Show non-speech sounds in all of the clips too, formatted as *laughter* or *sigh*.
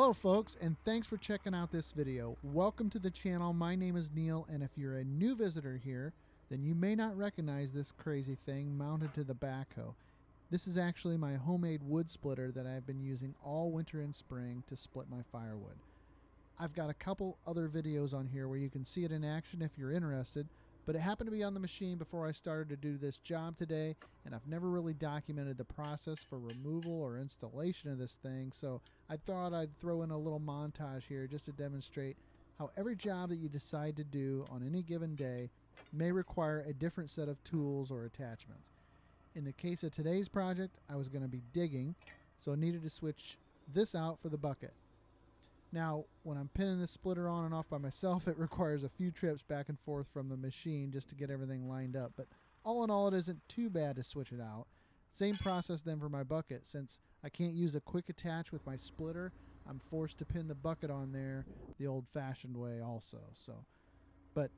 Hello folks and thanks for checking out this video. Welcome to the channel. My name is Neil and if you're a new visitor here, then you may not recognize this crazy thing mounted to the backhoe. This is actually my homemade wood splitter that I've been using all winter and spring to split my firewood. I've got a couple other videos on here where you can see it in action if you're interested, but it happened to be on the machine before I started to do this job today, and I've never really documented the process for removal or installation of this thing, so I thought I'd throw in a little montage here just to demonstrate how every job that you decide to do on any given day may require a different set of tools or attachments. In the case of today's project, I was going to be digging, so I needed to switch this out for the bucket. Now, when I'm pinning this splitter on and off by myself, *laughs* it requires a few trips back and forth from the machine just to get everything lined up. But all in all, it isn't too bad to switch it out. Same process then for my bucket. Since I can't use a quick attach with my splitter, I'm forced to pin the bucket on there the old-fashioned way also. So, but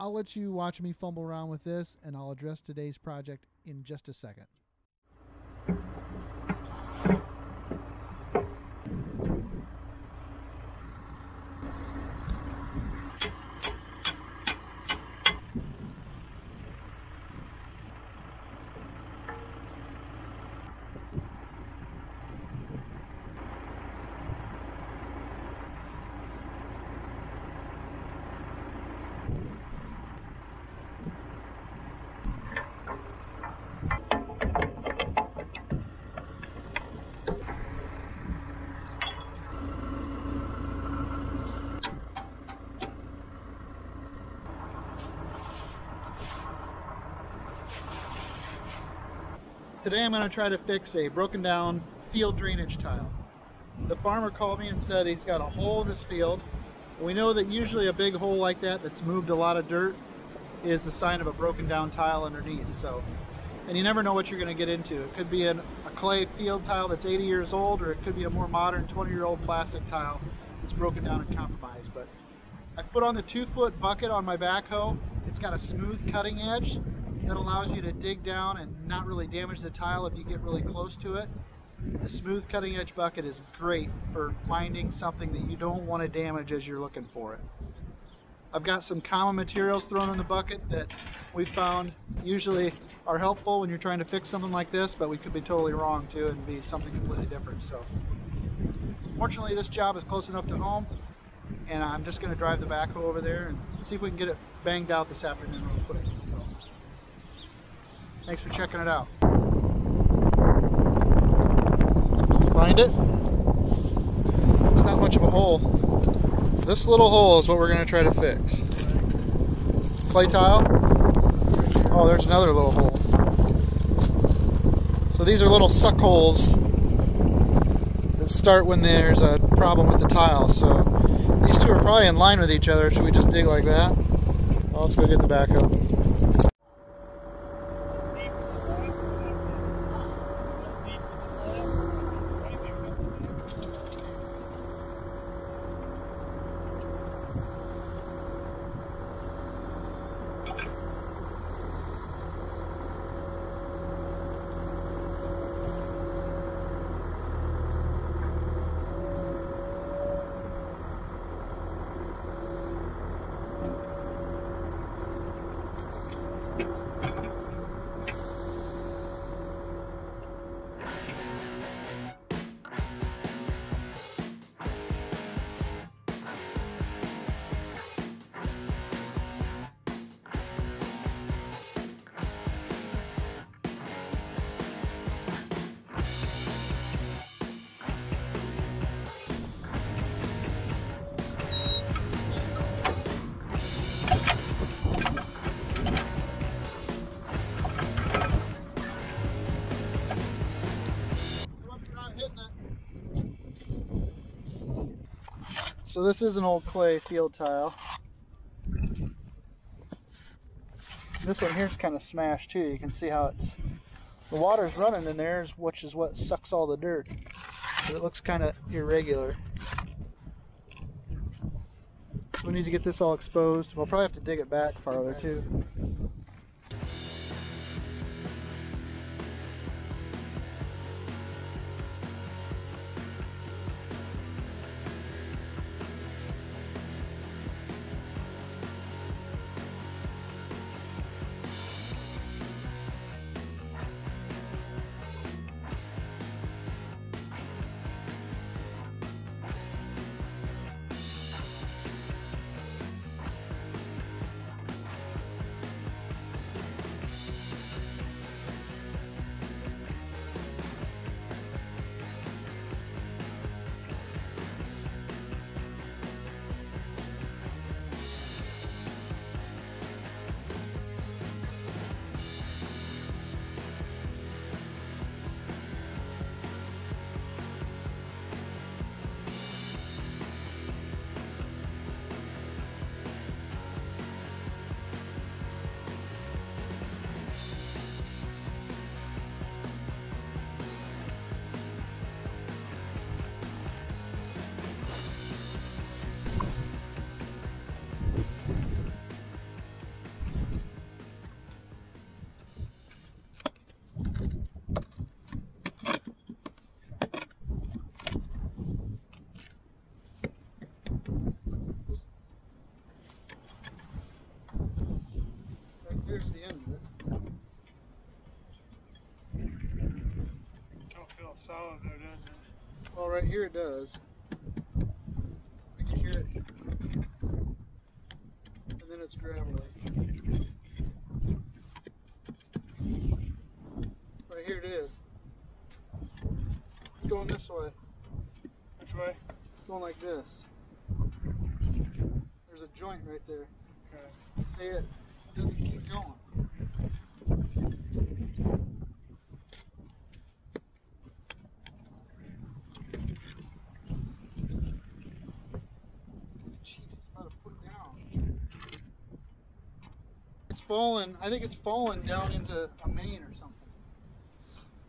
I'll let you watch me fumble around with this, and I'll address today's project in just a second. Today I'm going to try to fix a broken down field drainage tile. The farmer called me and said he's got a hole in his field. We know that usually a big hole like that that's moved a lot of dirt is the sign of a broken down tile underneath. So, and you never know what you're going to get into. It could be an, a clay field tile that's 80 years old, or it could be a more modern 20 year old plastic tile that's broken down and compromised. But I've put on the two foot bucket on my backhoe. It's got a smooth cutting edge that allows you to dig down and not really damage the tile if you get really close to it. The smooth cutting edge bucket is great for finding something that you don't want to damage as you're looking for it. I've got some common materials thrown in the bucket that we found usually are helpful when you're trying to fix something like this, but we could be totally wrong too and be something completely different. So fortunately this job is close enough to home and I'm just going to drive the backhoe over there and see if we can get it banged out this afternoon real quick. Thanks for checking it out. Find it? It's not much of a hole. This little hole is what we're going to try to fix. Clay tile. Oh, there's another little hole. So these are little suck holes that start when there's a problem with the tile. So these two are probably in line with each other. Should we just dig like that? Well, let's go get the backhoe. So this is an old clay field tile. This one here is kind of smashed too. You can see how it's the water's running in there, which is what sucks all the dirt. But it looks kind of irregular. We need to get this all exposed. We'll probably have to dig it back farther too. Here's the end of it. Don't feel solid though, does it? Well, right here it does. I can hear it. And then it's gravelly. Right here it is. It's going this way. Which way? It's going like this. There's a joint right there. Okay. See it? It's fallen. I think it's fallen down into a main or something.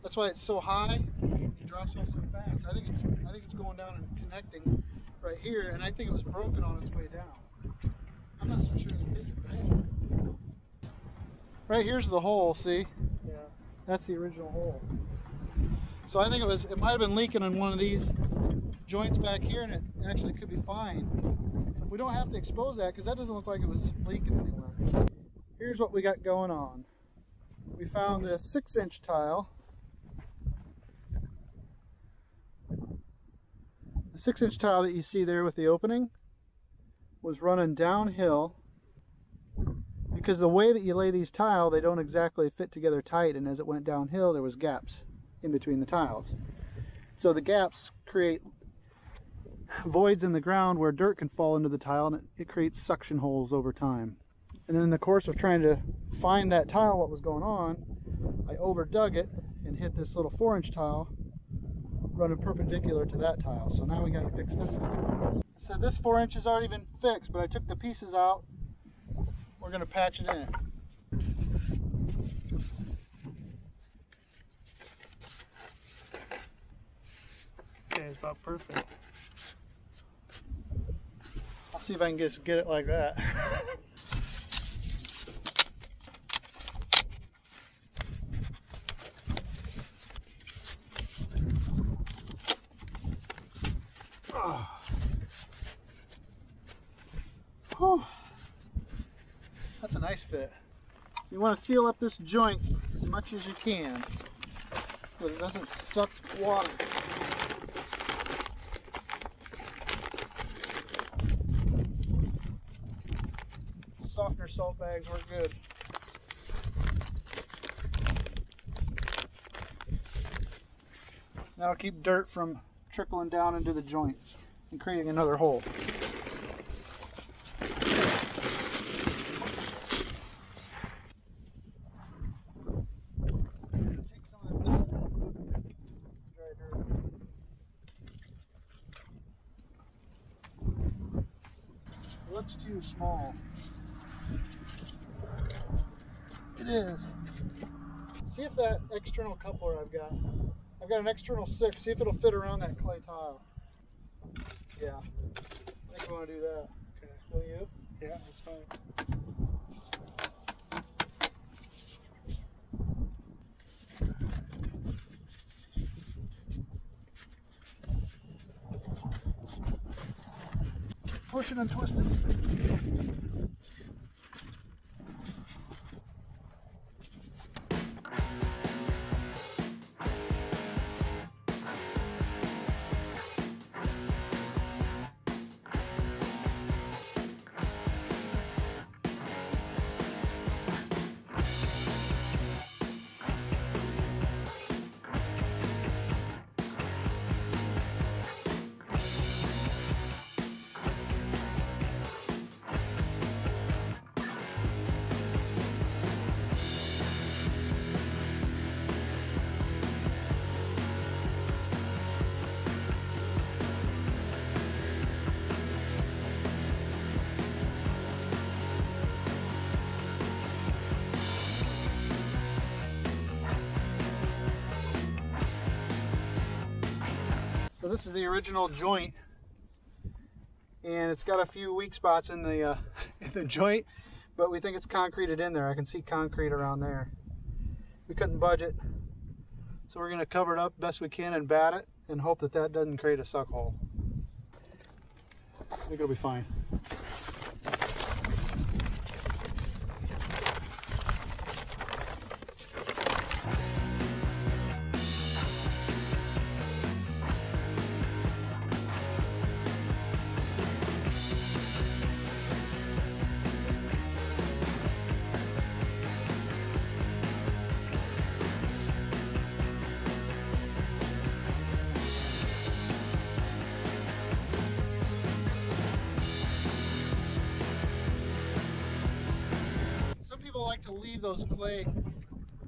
That's why it's so high. It drops off so fast. I think it's. I think it's going down and connecting right here, and I think it was broken on its way down. I'm not so sure that this is bad. Right here's the hole, see? Yeah. That's the original hole. So I think it was, it might have been leaking in one of these joints back here and it actually could be fine. So we don't have to expose that because that doesn't look like it was leaking anywhere. Here's what we got going on. We found this six inch tile. The six inch tile that you see there with the opening was running downhill because the way that you lay these tile they don't exactly fit together tight and as it went downhill there was gaps in between the tiles. So the gaps create voids in the ground where dirt can fall into the tile and it, it creates suction holes over time. And then in the course of trying to find that tile what was going on I overdug it and hit this little four inch tile running perpendicular to that tile. So now we got to fix this one. Said this four inch has already been fixed but I took the pieces out we're going to patch it in. Okay, it's about perfect. I'll see if I can just get it like that. oh. Oh. Nice fit. You want to seal up this joint as much as you can so it doesn't suck water. Softener salt bags work good. That'll keep dirt from trickling down into the joints and creating another hole. Take some of that dry dirt. It looks too small. It is. See if that external coupler I've got. I've got an external six. See if it'll fit around that clay tile. Yeah. I think we want to do that. Okay. Will you? Yeah, that's fine. Pushing and twisting. This is the original joint, and it's got a few weak spots in the uh, *laughs* in the joint, but we think it's concreted in there. I can see concrete around there. We couldn't budget, so we're going to cover it up best we can and bat it, and hope that that doesn't create a suck hole. I think it'll be fine.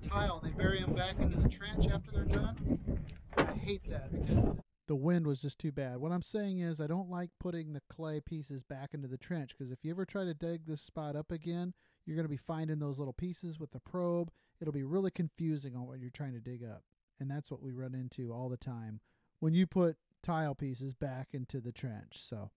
Tile and they bury them back into the trench after they're done. I hate that because the wind was just too bad. What I'm saying is I don't like putting the clay pieces back into the trench because if you ever try to dig this spot up again, you're going to be finding those little pieces with the probe. It'll be really confusing on what you're trying to dig up. And that's what we run into all the time when you put tile pieces back into the trench. So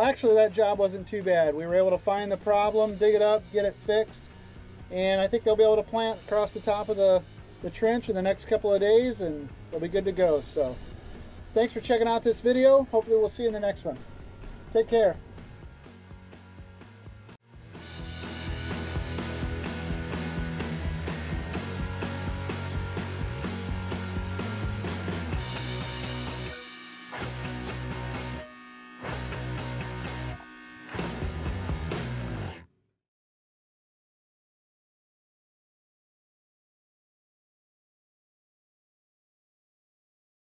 Well, actually, that job wasn't too bad. We were able to find the problem, dig it up, get it fixed, and I think they'll be able to plant across the top of the, the trench in the next couple of days, and they'll be good to go. So, thanks for checking out this video. Hopefully, we'll see you in the next one. Take care.